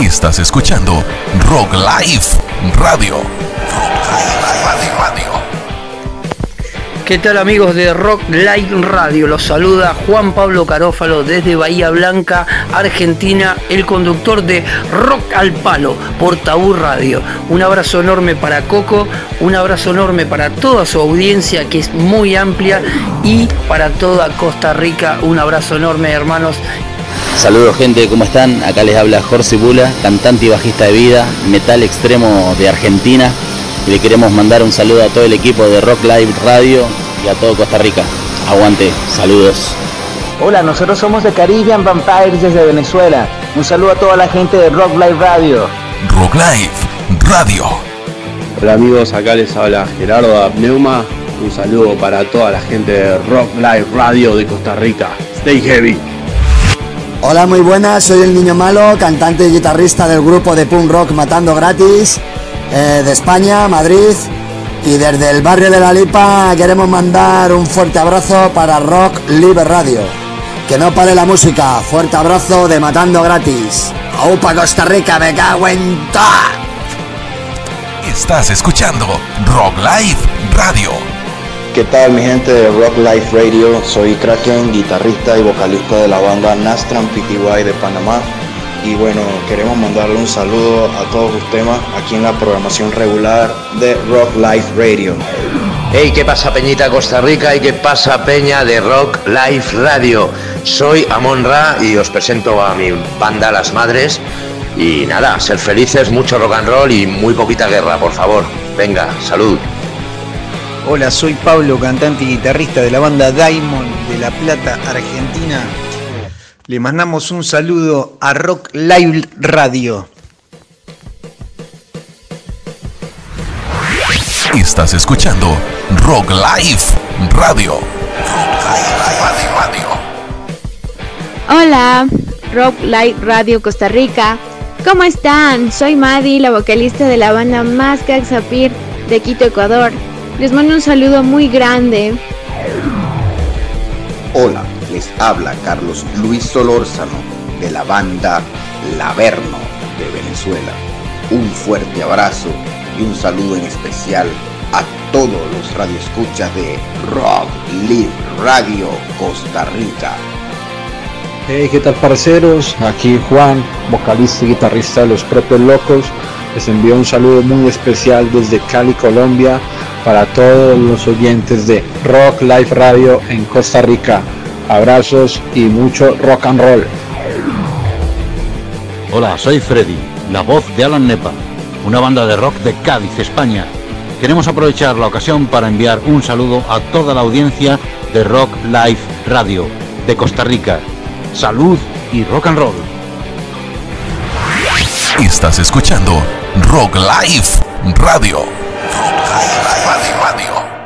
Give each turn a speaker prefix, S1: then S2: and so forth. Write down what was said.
S1: Estás escuchando Rock Life Radio. Rock Radio.
S2: ¿Qué tal amigos de Rock Live Radio? Los saluda Juan Pablo Carófalo desde Bahía Blanca, Argentina, el conductor de Rock al Palo por Tabú Radio. Un abrazo enorme para Coco, un abrazo enorme para toda su audiencia que es muy amplia y para toda Costa Rica. Un abrazo enorme hermanos.
S3: Saludos gente, ¿cómo están? Acá les habla Jorge Bula, cantante y bajista de vida, metal extremo de Argentina. Y le queremos mandar un saludo a todo el equipo de Rock Live Radio y a todo Costa Rica. Aguante, saludos.
S4: Hola, nosotros somos de Caribbean Vampires desde Venezuela. Un saludo a toda la gente de Rock Live Radio.
S1: Rock Live Radio.
S5: Hola amigos, acá les habla Gerardo Apneuma. Un saludo para toda la gente de Rock Live Radio de Costa Rica. Stay heavy.
S6: Hola, muy buenas, soy el Niño Malo, cantante y guitarrista del grupo de punk rock Matando Gratis, eh, de España, Madrid. Y desde el barrio de La Lipa queremos mandar un fuerte abrazo para Rock Live Radio. Que no pare la música, fuerte abrazo de Matando Gratis. ¡Aupa Costa Rica, me cago en ta!
S1: Estás escuchando Rock Live Radio.
S7: ¿Qué tal mi gente de Rock Life Radio? Soy Kraken, guitarrista y vocalista de la banda Nastran PTY de Panamá. Y bueno, queremos mandarle un saludo a todos ustedes aquí en la programación regular de Rock Life Radio.
S8: Hey, ¿qué pasa Peñita Costa Rica y qué pasa Peña de Rock Life Radio? Soy Amon Ra y os presento a mi banda Las Madres. Y nada, ser felices, mucho rock and roll y muy poquita guerra, por favor. Venga, salud.
S9: Hola, soy Pablo, cantante y guitarrista de la banda Diamond de La Plata, Argentina. Le mandamos un saludo a Rock Live Radio.
S1: Estás escuchando Rock Live Radio. Rock Live Radio.
S10: Hola, Rock Live Radio Costa Rica. ¿Cómo están? Soy Madi, la vocalista de la banda Axapir de Quito, Ecuador. Les mando un saludo muy grande.
S11: Hola, les habla Carlos Luis Solórzano de la banda Laverno de Venezuela. Un fuerte abrazo y un saludo en especial a todos los radioescuchas de Rock Live Radio Costa Rica.
S12: Hey, ¿qué tal parceros? Aquí Juan, vocalista y guitarrista de Los Propios Locos. Les envío un saludo muy especial desde Cali, Colombia, para todos los oyentes de Rock Life Radio en Costa Rica. Abrazos y mucho rock and roll.
S13: Hola, soy Freddy, la voz de Alan Nepa, una banda de rock de Cádiz, España. Queremos aprovechar la ocasión para enviar un saludo a toda la audiencia de Rock Life Radio de Costa Rica. Salud y rock and roll.
S1: Estás escuchando Rock Live Radio. Rock Radio.